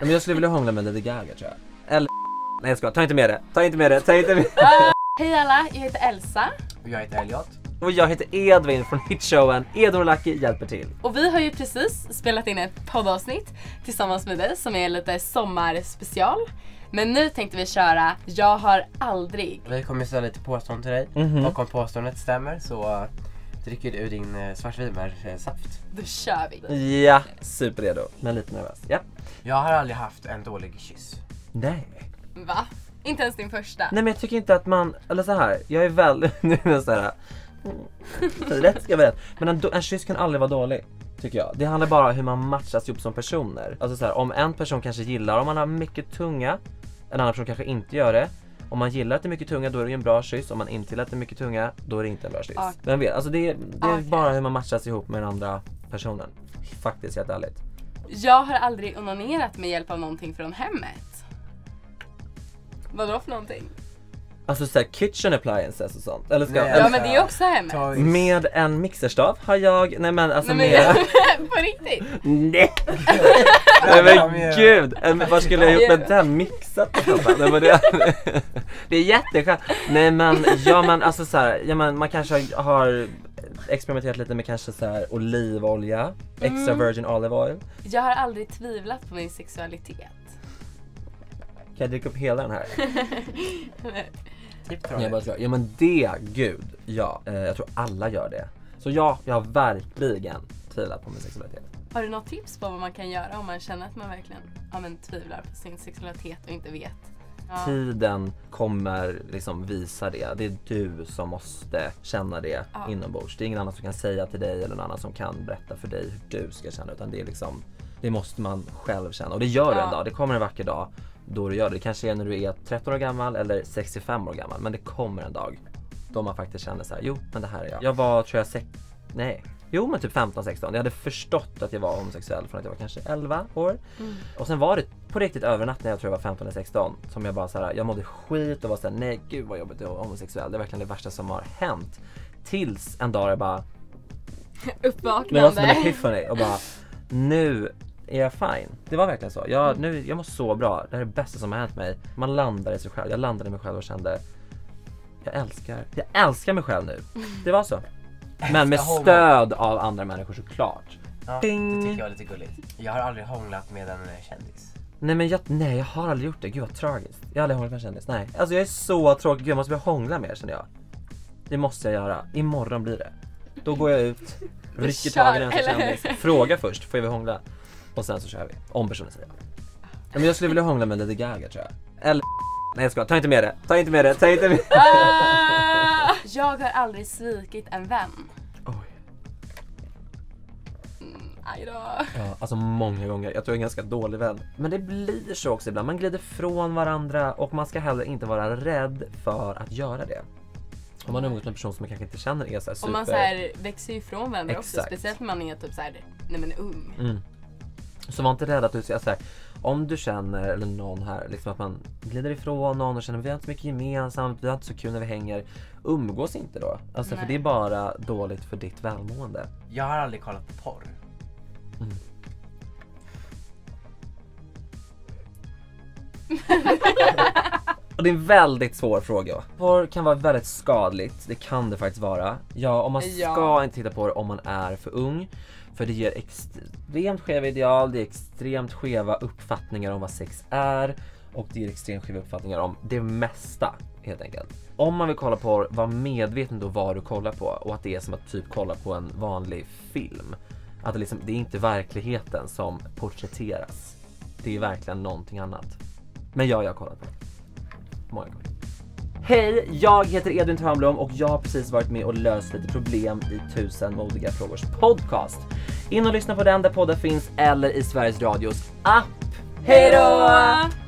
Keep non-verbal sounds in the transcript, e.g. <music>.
Men jag skulle vilja hångla med Lady Gaga tror jag. Eller Nej jag ska ta inte med det, ta inte med det, ta inte med Hej alla, jag heter Elsa Och jag heter Elliot. Och jag heter Edvin från hitshowen Edvin och Lucky hjälper till. och vi har ju precis spelat in ett poddavsnitt tillsammans med dig som är lite sommarspecial. Men nu tänkte vi köra Jag har aldrig. Vi kommer ställa lite påstånd till dig. Mhm. Och om påståendet stämmer så dricker du ur din uh, svartvinbärssaft. Då kör vi. Ja, superredo. Men lite nervös. Ja. Jag har aldrig haft en dålig kyss. Nej. Va? Inte ens din första? Nej men jag tycker inte att man, eller så här, jag är väl, <laughs> nu är jag så här. mm, Rätt ska vara rätt. Men en, en kyss kan aldrig vara dålig. Tycker jag. Det handlar bara om hur man matchas ihop som personer. Alltså så här, om en person kanske gillar om man har mycket tunga, en annan person kanske inte gör det. Om man gillar att det är mycket tunga då är det ju en bra kyss, om man inte gillar att det är mycket tunga då är det inte en bra kyss. Okej. Vem vet, alltså det, det är Okej. bara hur man matchas ihop med den andra personen. Faktiskt helt ärligt. Jag har aldrig onanerat med hjälp av någonting från hemmet. Vadå för någonting? Alltså såhär kitchen appliances och sånt. Eller ska, Nej, eller, Ja men det är också hemmet. Ta- Med en mixerstav har jag, nej men alltså Nej, med... men, <laughs> på riktigt? Nej! <laughs> Nej men gud! En- Vad skulle jag gjort med den? Mixat? Nej men det, <laughs> det är jätteskönt. Nej men, ja men alltså såhär, ja men man kanske har- experimenterat lite med kanske så här olivolja, extra virgin olive oil. Jag har aldrig tvivlat på min sexualitet. Kan jag dricka upp hela den här? <laughs> Typ Jag bara tror, ja men det, gud, ja. Eh, jag tror alla gör det. Så ja, jag har verkligen tvivlat på min sexualitet. Har du något tips på vad man kan göra om man känner att man verkligen ja, men, tvivlar på sin sexualitet och inte vet? Ja. Tiden kommer liksom visa det. Det är du som måste känna det Ja. inombords. Det är ingen annan som kan säga till dig eller någon annan som kan berätta för dig hur du ska känna. Utan det är liksom, det måste man själv känna. Och det gör du Ja. en dag. Det kommer en vacker dag då du gör det. Det kanske är när du är 13 år gammal eller 65 år gammal. Men det kommer en dag då man faktiskt känner så här, jo men det här är jag. Jag var tror jag sex, nej. Jo men typ 15-16. Jag hade förstått att jag var homosexuell från att jag var kanske 11 år. Mm. Och sen var det på riktigt över natt när jag tror jag var 15 eller 16 som jag bara så här, jag mådde skit och var såhär nej gud vad jobbigt att vara homosexuell. Det är verkligen det värsta som har hänt. Tills en dag jag bara, det var som en Uppvaknande. epiphany och bara nu är jag fine. Det var verkligen så. Jag, nu, jag mår så bra. Det här är det bästa som har hänt mig. Man landar i sig själv. Jag landade i mig själv och kände jag älskar, jag älskar mig själv nu. Det var så. Men med stöd av andra människor såklart. Ja, det tycker jag är lite gulligt. Jag har aldrig hånglat med en kändis. Nej men jag, nej jag har aldrig gjort det, gud vad tragiskt. Jag har aldrig hånglat med en kändis, nej. Alltså jag är så tråkig, gud jag måste börja hångla mer känner jag. Det måste jag göra, imorgon blir det. Då går jag ut, rycker tag i hur? kändis, frågar först, får vi hångla? Och sen så kör vi, om personen säger ja. Men jag skulle vilja hångla med Lady Gaga tror jag. Eller Nej jag ska ta inte med det, ta inte med det, ta inte med Ah! <laughs> Jag har aldrig svikit en vän. Oj. Mm, aj då. Ja, alltså många gånger. Jag tror jag är en ganska dålig vän. Men det blir så också ibland. Man glider från varandra och man ska heller inte vara rädd för att göra det. Om man umgås med en person som man kanske inte känner är så super... Och man så här, växer ifrån varandra också. Exakt. Speciellt när man är typ så här, nej men ung. Mm. Så var inte rädd att du ska, så här, om du känner, eller någon här, liksom att man glider ifrån någon och känner vi har inte så mycket gemensamt, vi har inte så kul när vi hänger. Umgås inte då. Alltså för Nej. det är bara dåligt för ditt välmående. Jag har aldrig kollat på porr. <laughs> <laughs> Och det är en väldigt svår fråga. Porr kan vara väldigt skadligt, det kan det faktiskt vara. Ja, och man Ja. ska inte titta på det om man är för ung. För det ger extremt skeva ideal, det är extremt skeva uppfattningar om vad sex är. Och det ger extremt skeva uppfattningar om det mesta, helt enkelt. Om man vill kolla på var medveten då vad du kollar på och att det är som att typ kolla på en vanlig film. Att det, liksom, det är inte verkligheten som porträtteras. Det är verkligen någonting annat. Men ja, jag har kollat på det. Många gånger. Hej, jag heter Edvin Törnblom och jag har precis varit med och löst lite problem i 1000 modiga frågors podcast. In och lyssna på den där poddar finns eller i Sveriges Radios app. Hej då!